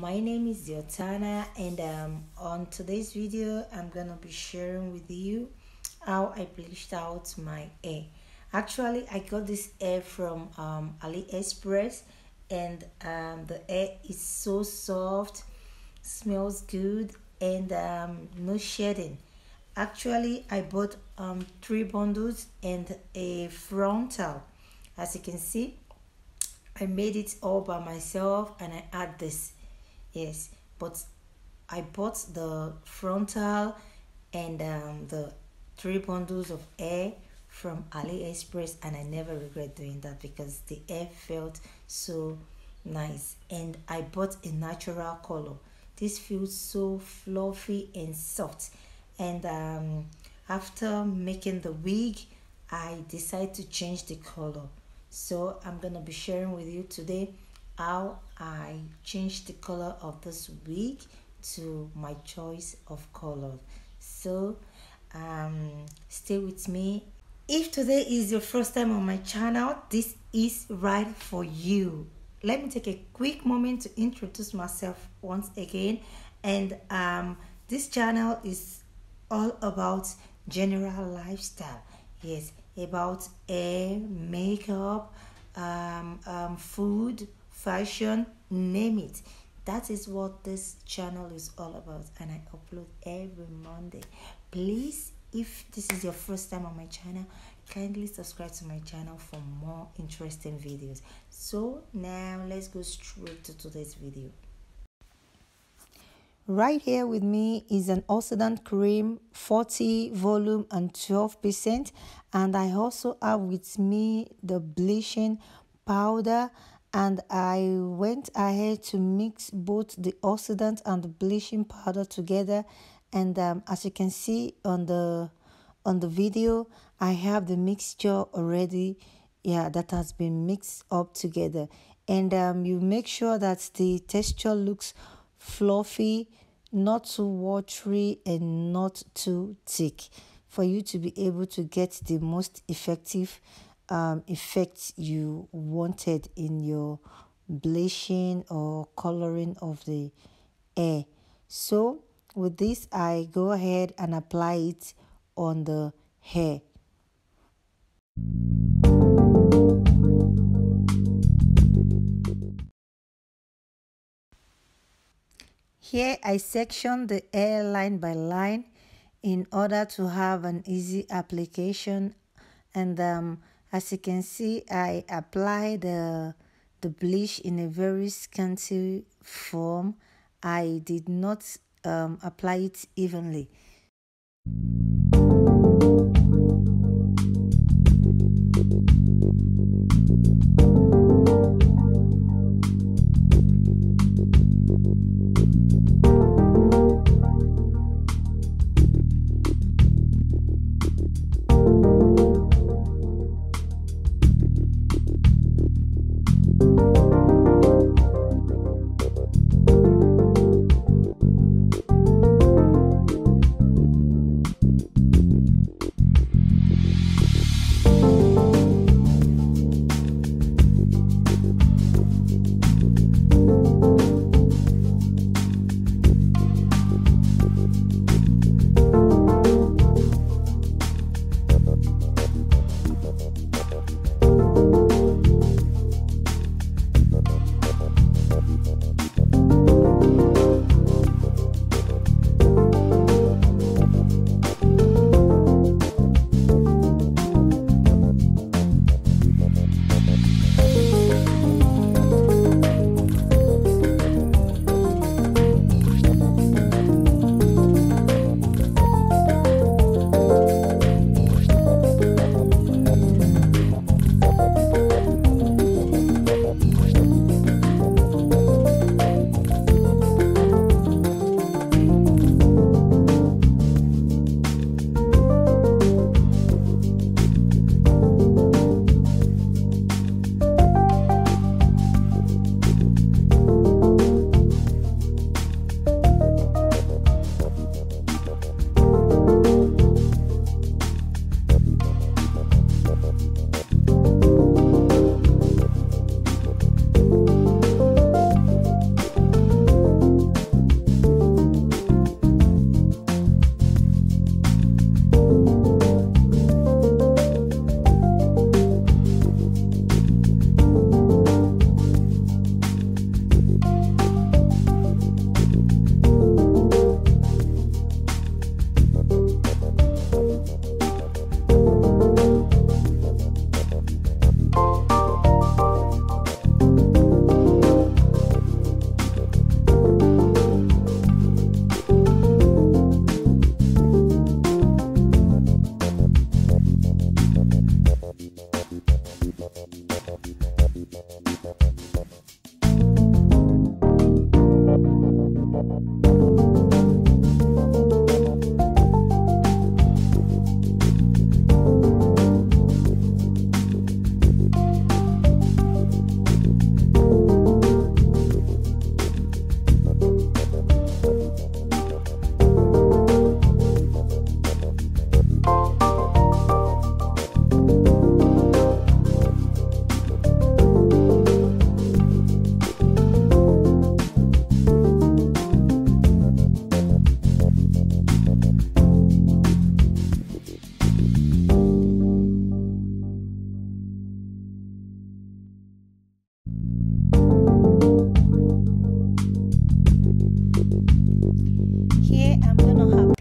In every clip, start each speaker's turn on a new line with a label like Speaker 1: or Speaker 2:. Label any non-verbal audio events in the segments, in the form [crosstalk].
Speaker 1: my name is Diotana and um, on today's video I'm gonna be sharing with you how I bleached out my hair. Actually I got this hair from um, AliExpress and um, the hair is so soft smells good and um, no shedding. Actually I bought um, three bundles and a frontal. As you can see I made it all by myself and I add this yes but I bought the frontal and um, the three bundles of hair from AliExpress and I never regret doing that because the hair felt so nice. And I bought a natural color. This feels so fluffy and soft. And um, after making the wig I decided to change the color. So I'm gonna be sharing with you today how I changed the color of this wig to my choice of color. So um, stay with me. If today is your first time on my channel, this is right for you. Let me take a quick moment to introduce myself once again. And um, this channel is all about general lifestyle. Yes, about hair, makeup, um, um, food, fashion, name it. That is what this channel is all about, and I upload every Monday. Please, if this is your first time on my channel, kindly subscribe to my channel for more interesting videos. So, now let's go straight to today's video. Right here with me is an Oxidant cream 40 volume and 12% and I also have with me the bleaching powder and I went ahead to mix both the oxidant and the bleaching powder together. And um, as you can see on the on the video I have the mixture already yeah that has been mixed up together. And um, you make sure that the texture looks fluffy not too watery and not too thick for you to be able to get the most effective um, effect you wanted in your bleaching or coloring of the hair. So with this, I go ahead and apply it on the hair. Here I section the hair line by line in order to have an easy application and um, as you can see I apply the the bleach in a very scanty form. I did not um, apply it evenly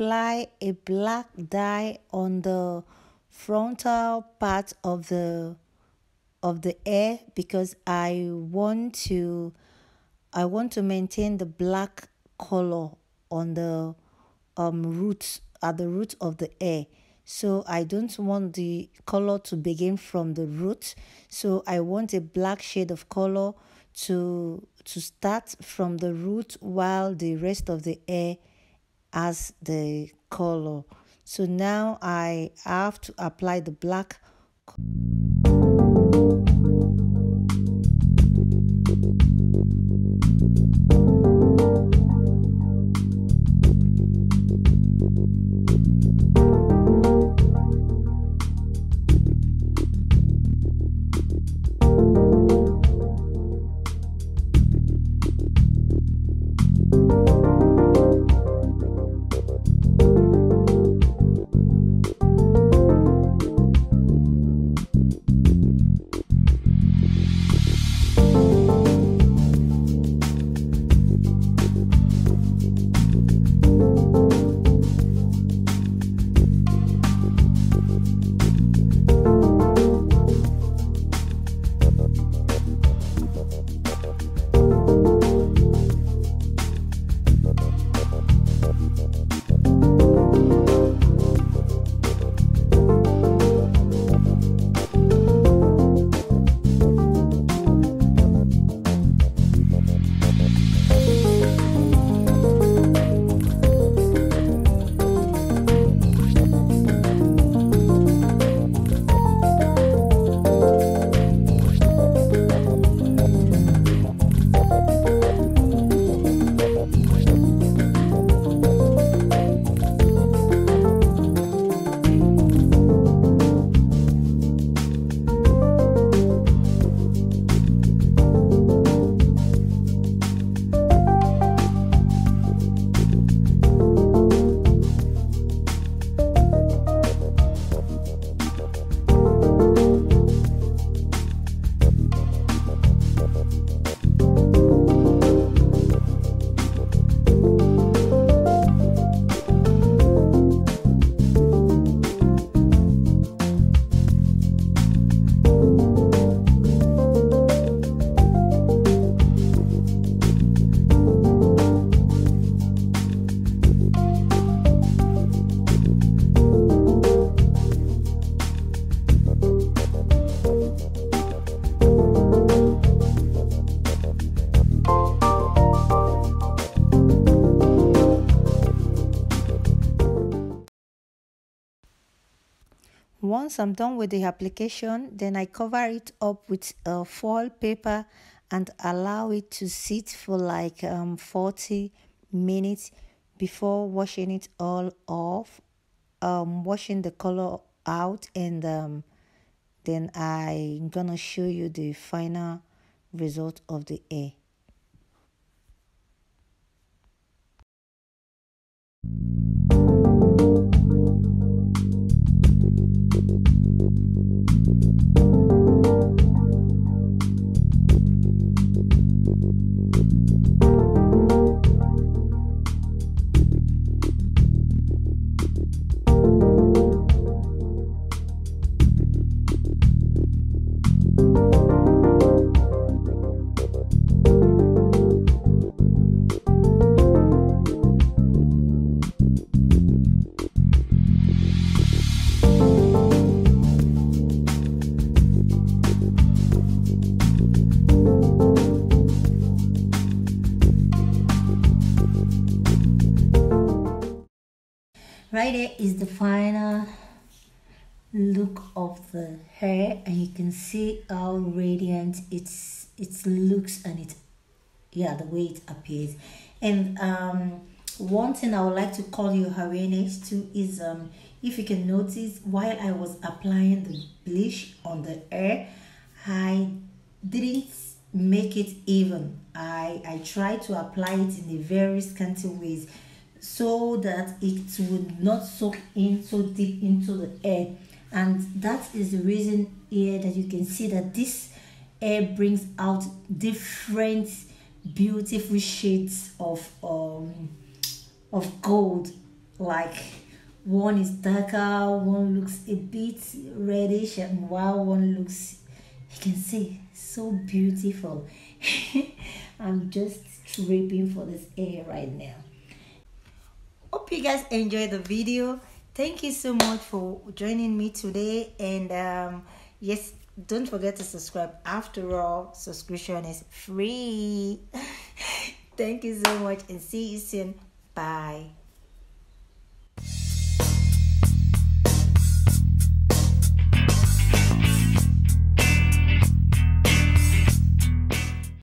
Speaker 1: Apply a black dye on the frontal part of the of the hair because I want to I want to maintain the black color on the um roots at the root of the hair so I don't want the color to begin from the root so I want a black shade of color to to start from the root while the rest of the hair has the color. So now I have to apply the black Once I'm done with the application, then I cover it up with a foil paper and allow it to sit for like um, 40 minutes before washing it all off, um, washing the color out and um, then I'm gonna show you the final result of the hair. Right there is the final look of the hair and you can see how radiant it's it looks and it yeah the way it appears. And um one thing i would like to call your awareness to is um if you can notice while i was applying the bleach on the hair i didn't make it even. I i tried to apply it in a very scanty ways so that it would not soak in so deep into the air. And that is the reason here that you can see that this air brings out different beautiful shades of um of gold. Like one is darker one looks a bit reddish and while one looks you can see so beautiful. [laughs] I'm just tripping for this air right now hope you guys enjoyed the video. Thank you so much for joining me today. And um yes don't forget to subscribe. After all subscription is free. [laughs] Thank you so much and see you soon. Bye